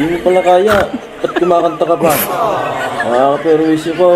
Hindi mo pala kaya. Ba't kumakanta ka pa? Nakaka-perwisyo ah, ko.